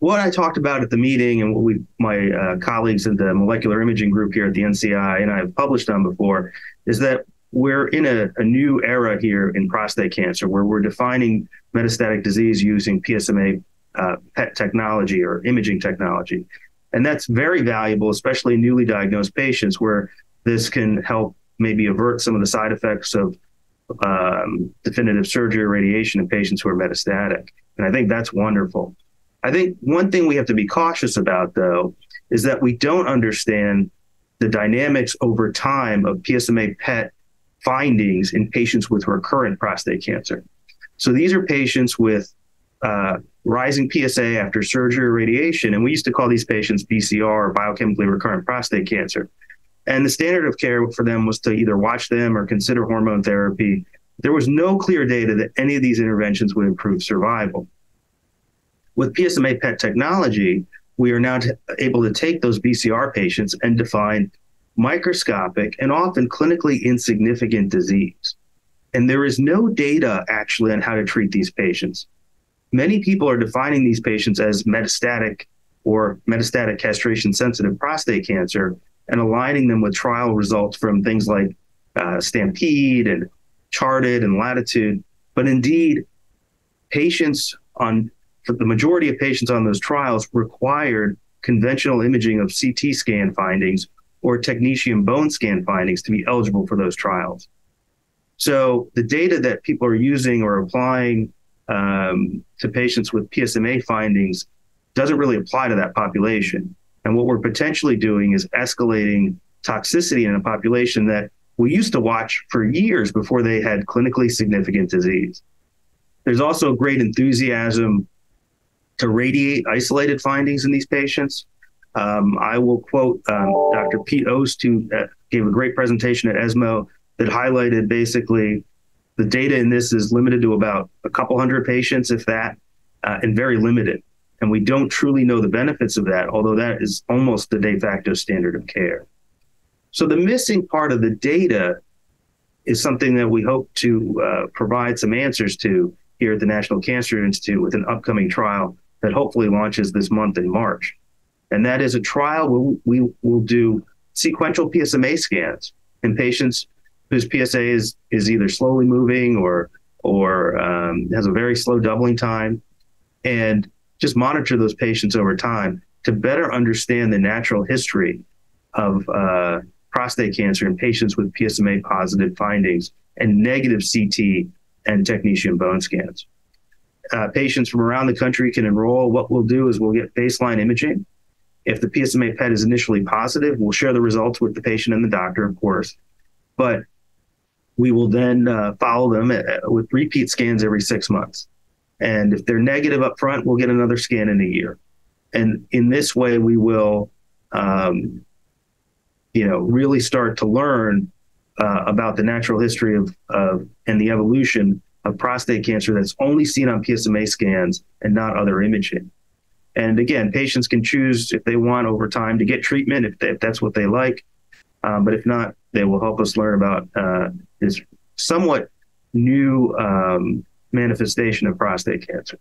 what I talked about at the meeting and what we, my uh, colleagues in the molecular imaging group here at the NCI and I've published on before, is that we're in a, a new era here in prostate cancer where we're defining metastatic disease using PSMA uh, PET technology or imaging technology. And that's very valuable, especially in newly diagnosed patients where this can help maybe avert some of the side effects of um, definitive surgery or radiation in patients who are metastatic. And I think that's wonderful. I think one thing we have to be cautious about, though, is that we don't understand the dynamics over time of PSMA PET findings in patients with recurrent prostate cancer. So these are patients with uh, rising PSA after surgery or radiation, and we used to call these patients BCR or biochemically recurrent prostate cancer. And the standard of care for them was to either watch them or consider hormone therapy. There was no clear data that any of these interventions would improve survival. With PSMA PET technology, we are now t- able to take those BCR patients and define microscopic and often clinically insignificant disease. And there is no data actually on how to treat these patients. Many people are defining these patients as metastatic or metastatic castration sensitive prostate cancer and aligning them with trial results from things like uh, Stampede and CHAARTED and Latitude. But indeed, patients on the majority of patients on those trials required conventional imaging of CT scan findings or technetium bone scan findings to be eligible for those trials. So the data that people are using or applying um, to patients with PSMA findings doesn't really apply to that population. And what we're potentially doing is escalating toxicity in a population that we used to watch for years before they had clinically significant disease. There's also great enthusiasm to radiate isolated findings in these patients. Um, I will quote um, Dr. Piet Ost, who uh, gave a great presentation at ESMO that highlighted basically the data in this is limited to about a couple hundred patients, if that, uh, and very limited. And we don't truly know the benefits of that, although that is almost the de facto standard of care. So the missing part of the data is something that we hope to uh, provide some answers to here at the National Cancer Institute with an upcoming trial that hopefully launches this month in March. And that is a trial where we will do sequential PSMA scans in patients whose PSA is, is either slowly moving or, or um, has a very slow doubling time, and just monitor those patients over time to better understand the natural history of uh, prostate cancer in patients with PSMA positive findings and negative CT and technetium bone scans uh, patients from around the country can enroll. What we'll do is we'll get baseline imaging. If the PSMA PET is initially positive, we'll share the results with the patient and the doctor, of course. But we will then uh, follow them uh, with repeat scans every six months. And if they're negative up front, we'll get another scan in a year. And in this way, we will, um, you know, really start to learn uh, about the natural history of, of and the evolution of prostate cancer that's only seen on PSMA scans and not other imaging. And again, patients can choose if they want over time to get treatment if, they, if that's what they like. Um, but if not, they will help us learn about uh, this somewhat new um, manifestation of prostate cancer.